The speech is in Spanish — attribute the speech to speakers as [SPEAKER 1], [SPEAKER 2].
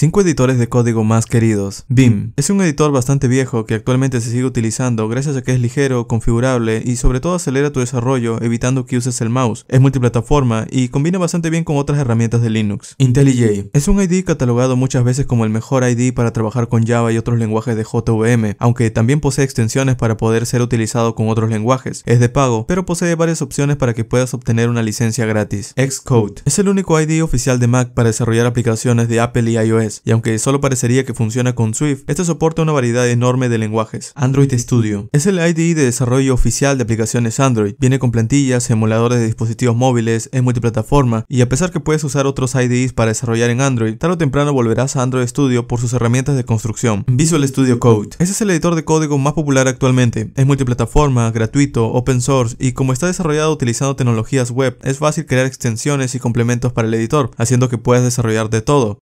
[SPEAKER 1] 5 editores de código más queridos. Vim es un editor bastante viejo que actualmente se sigue utilizando gracias a que es ligero, configurable y sobre todo acelera tu desarrollo evitando que uses el mouse. Es multiplataforma y combina bastante bien con otras herramientas de Linux. IntelliJ es un ID catalogado muchas veces como el mejor ID para trabajar con Java y otros lenguajes de JVM, aunque también posee extensiones para poder ser utilizado con otros lenguajes. Es de pago, pero posee varias opciones para que puedas obtener una licencia gratis. Xcode es el único ID oficial de Mac para desarrollar aplicaciones de Apple y iOS y aunque solo parecería que funciona con Swift, este soporta una variedad enorme de lenguajes. Android Studio es el IDE de desarrollo oficial de aplicaciones Android. Viene con plantillas, emuladores de dispositivos móviles, es multiplataforma y a pesar que puedes usar otros IDEs para desarrollar en Android, tarde o temprano volverás a Android Studio por sus herramientas de construcción. Visual Studio Code. Ese es el editor de código más popular actualmente. Es multiplataforma, gratuito, open source y como está desarrollado utilizando tecnologías web, es fácil crear extensiones y complementos para el editor, haciendo que puedas desarrollar de todo.